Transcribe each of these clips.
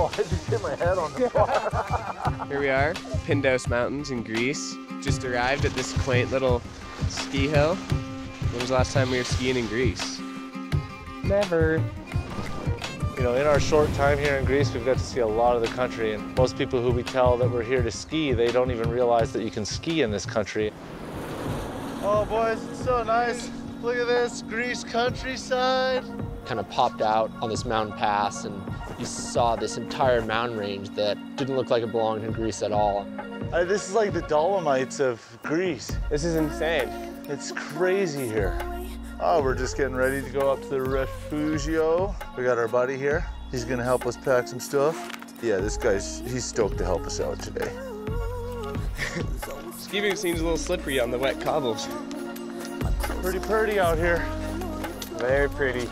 Oh, I just hit my head on the bar. Here we are, Pindos Mountains in Greece. Just arrived at this quaint little ski hill. When was the last time we were skiing in Greece? Never. You know, in our short time here in Greece, we've got to see a lot of the country, and most people who we tell that we're here to ski, they don't even realize that you can ski in this country. Oh, boys, it's so nice. Look at this Greece countryside. Kind of popped out on this mountain pass, and you saw this entire mountain range that didn't look like it belonged in Greece at all. Uh, this is like the Dolomites of Greece. This is insane. It's crazy here. Oh, we're just getting ready to go up to the Refugio. We got our buddy here. He's gonna help us pack some stuff. Yeah, this guy's, he's stoked to help us out today. Skiing seems a little slippery on the wet cobbles. Pretty pretty out here. Very pretty.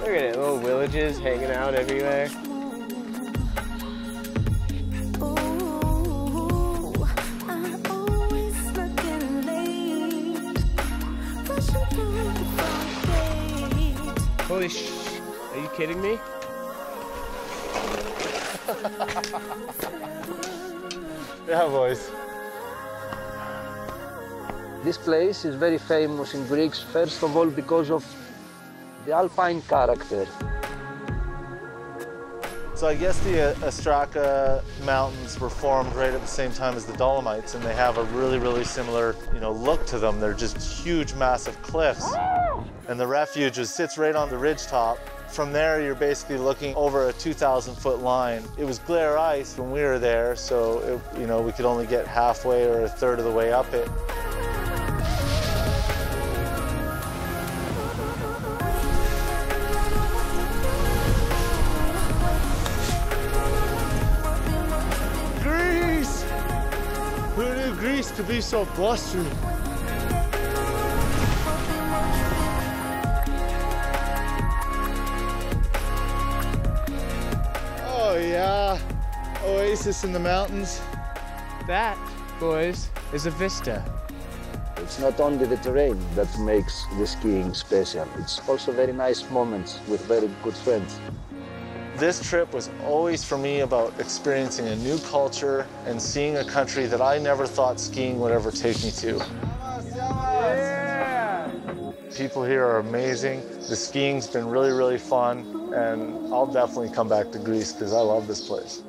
Look at it, little villages hanging out everywhere. Holy sh! Are you kidding me? Yeah, boys. This place is very famous in Greece, first of all because of the alpine character. So I guess the uh, Astraka Mountains were formed right at the same time as the Dolomites, and they have a really, really similar, you know, look to them. They're just huge, massive cliffs. And the refuge sits right on the ridge top. From there, you're basically looking over a 2,000 foot line. It was glare ice when we were there, so it, you know we could only get halfway or a third of the way up it. Greece could be so blustery? Oh yeah, oasis in the mountains. That, boys, is a vista. It's not only the terrain that makes the skiing special, it's also very nice moments with very good friends. This trip was always for me about experiencing a new culture and seeing a country that I never thought skiing would ever take me to. People here are amazing. The skiing's been really, really fun, and I'll definitely come back to Greece because I love this place.